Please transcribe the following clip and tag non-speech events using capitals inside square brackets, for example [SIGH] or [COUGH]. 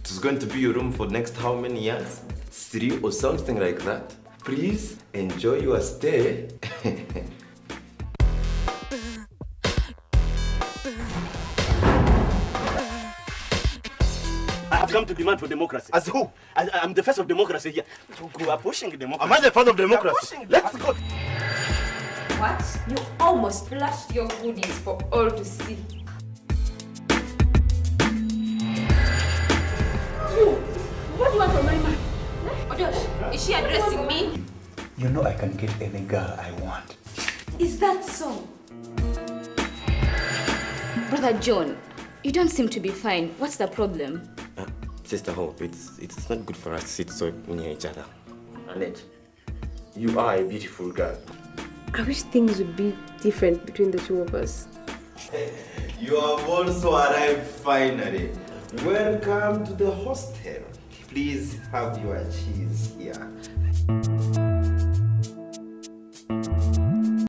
It's going to be your room for next how many years? Three or something like that. Please enjoy your stay. [LAUGHS] I have come to demand for democracy. As who? I, I'm the face of democracy here. You are pushing democracy. Am I the father of democracy? pushing Let's go. What? You almost flashed your goodies for all to see. Is she addressing me? You know I can get any girl I want. Is that so? Brother John, you don't seem to be fine. What's the problem? Uh, Sister Hope, it's, it's not good for us to sit so near each other. Annette, you are a beautiful girl. I wish things would be different between the two of us. [LAUGHS] You have also arrived finally. Welcome to the hostel. Please have your cheese here.